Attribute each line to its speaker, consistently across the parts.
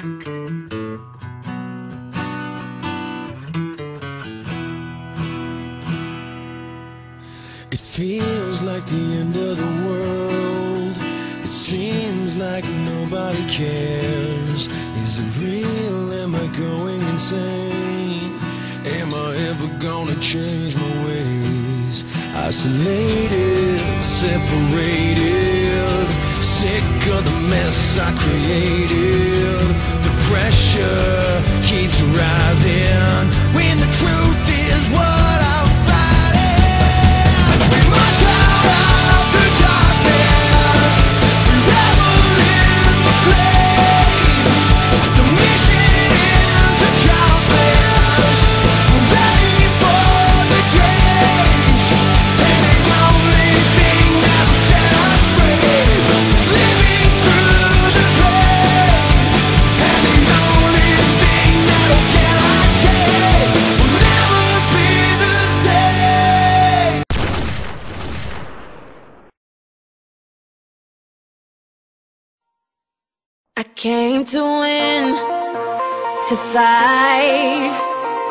Speaker 1: thank mm -hmm. you It feels like the end of the world. It seems like nobody cares. Is it real? Am I going insane? Am I ever gonna change my ways? Isolated, separated, sick of the mess I created. The pressure
Speaker 2: came to win, to fight,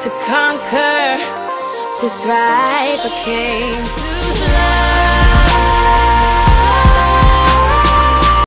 Speaker 2: to conquer, to thrive. I came to fly.